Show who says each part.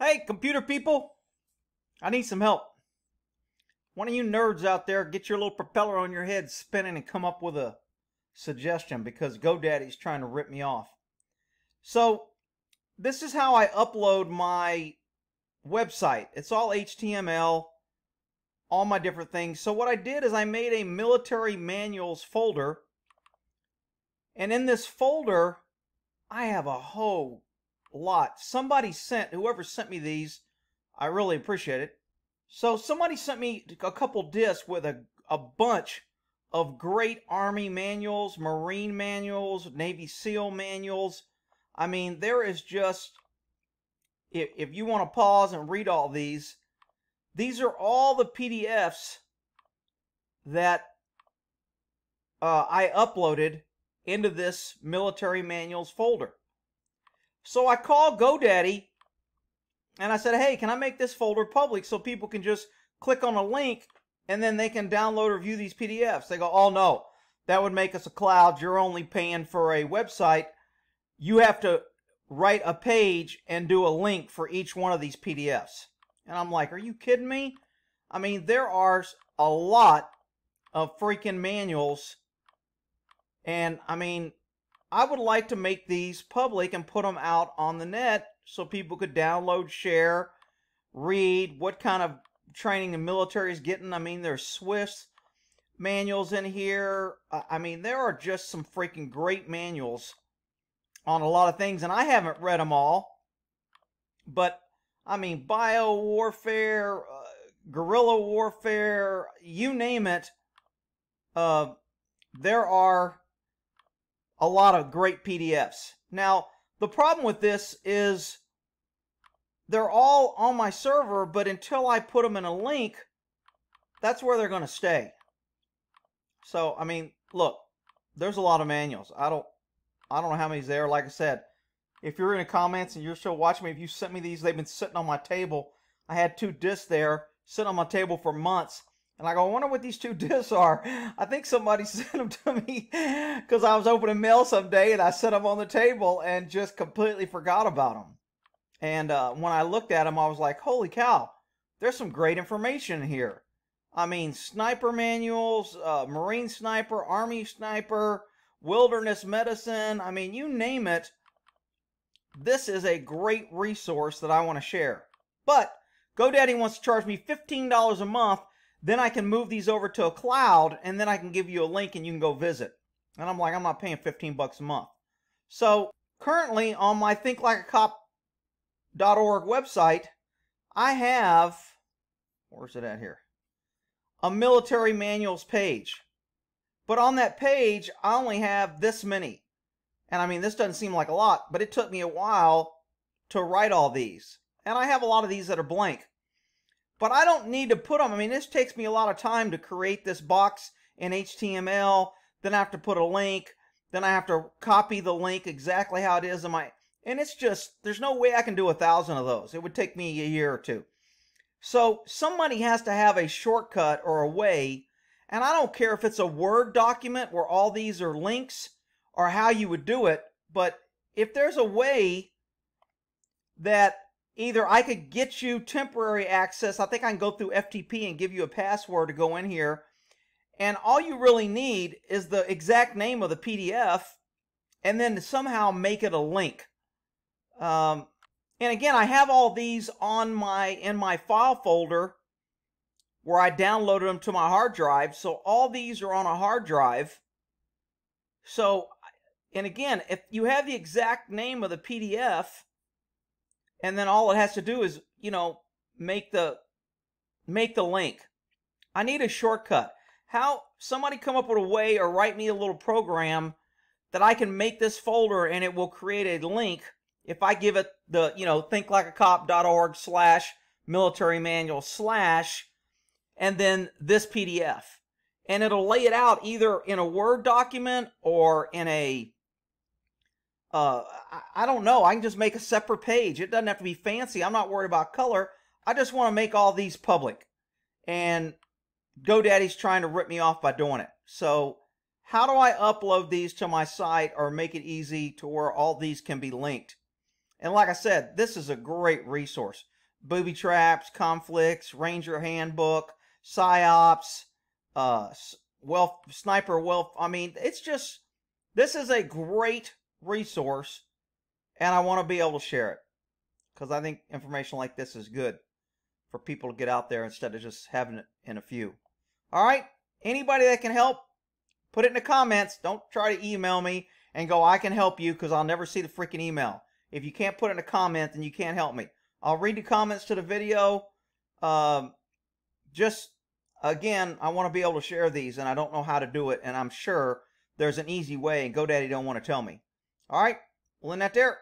Speaker 1: Hey, computer people! I need some help. One of you nerds out there, get your little propeller on your head spinning and come up with a suggestion because GoDaddy's trying to rip me off. So, this is how I upload my website. It's all HTML, all my different things. So what I did is I made a military manuals folder. And in this folder, I have a whole lot. Somebody sent, whoever sent me these, I really appreciate it. So somebody sent me a couple discs with a, a bunch of great Army manuals, Marine manuals, Navy SEAL manuals. I mean, there is just, if, if you want to pause and read all these, these are all the PDFs that uh, I uploaded into this military manuals folder. So I called GoDaddy and I said, hey, can I make this folder public so people can just click on a link and then they can download or view these PDFs? They go, oh no, that would make us a cloud. You're only paying for a website. You have to write a page and do a link for each one of these PDFs. And I'm like, are you kidding me? I mean, there are a lot of freaking manuals. And I mean, I would like to make these public and put them out on the net so people could download, share, read what kind of training the military is getting. I mean, there's Swiss manuals in here. I mean, there are just some freaking great manuals on a lot of things, and I haven't read them all. But, I mean, bio warfare, uh, guerrilla warfare, you name it. Uh, there are a lot of great PDFs. Now, the problem with this is they're all on my server, but until I put them in a link, that's where they're going to stay. So, I mean, look, there's a lot of manuals. I don't, I don't know how many's there. Like I said, if you're in the comments and you're still watching me, if you sent me these, they've been sitting on my table. I had two discs there sitting on my table for months. And I go, I wonder what these two discs are. I think somebody sent them to me because I was opening mail someday and I set them on the table and just completely forgot about them. And uh, when I looked at them, I was like, holy cow, there's some great information here. I mean, sniper manuals, uh, Marine sniper, Army sniper, wilderness medicine. I mean, you name it. This is a great resource that I want to share. But GoDaddy wants to charge me $15 a month then I can move these over to a cloud and then I can give you a link and you can go visit. And I'm like, I'm not paying 15 bucks a month. So currently on my thinklikeacop.org website, I have, where's it at here? A military manuals page. But on that page, I only have this many. And I mean, this doesn't seem like a lot, but it took me a while to write all these. And I have a lot of these that are blank. But I don't need to put them. I mean, this takes me a lot of time to create this box in HTML. Then I have to put a link. Then I have to copy the link exactly how it is in my. And it's just, there's no way I can do a thousand of those. It would take me a year or two. So somebody has to have a shortcut or a way. And I don't care if it's a Word document where all these are links or how you would do it. But if there's a way that either I could get you temporary access. I think I can go through FTP and give you a password to go in here. And all you really need is the exact name of the PDF and then somehow make it a link. Um, and again, I have all these on my in my file folder where I downloaded them to my hard drive. So all these are on a hard drive. So, and again, if you have the exact name of the PDF, and then all it has to do is you know make the make the link. I need a shortcut. How somebody come up with a way or write me a little program that i can make this folder and it will create a link if i give it the you know thinklikeacop.org slash military manual slash and then this pdf and it'll lay it out either in a word document or in a uh, I, I don't know. I can just make a separate page. It doesn't have to be fancy. I'm not worried about color. I just want to make all these public. And GoDaddy's trying to rip me off by doing it. So how do I upload these to my site or make it easy to where all these can be linked? And like I said, this is a great resource. Booby traps, conflicts, ranger handbook, psyops, uh, wealth, sniper wealth. I mean, it's just, this is a great resource and I want to be able to share it because I think information like this is good for people to get out there instead of just having it in a few. All right, anybody that can help, put it in the comments. Don't try to email me and go, I can help you because I'll never see the freaking email. If you can't put in a comment, then you can't help me. I'll read the comments to the video. Um, just, again, I want to be able to share these, and I don't know how to do it, and I'm sure there's an easy way, and GoDaddy don't want to tell me. All right, well, in that there.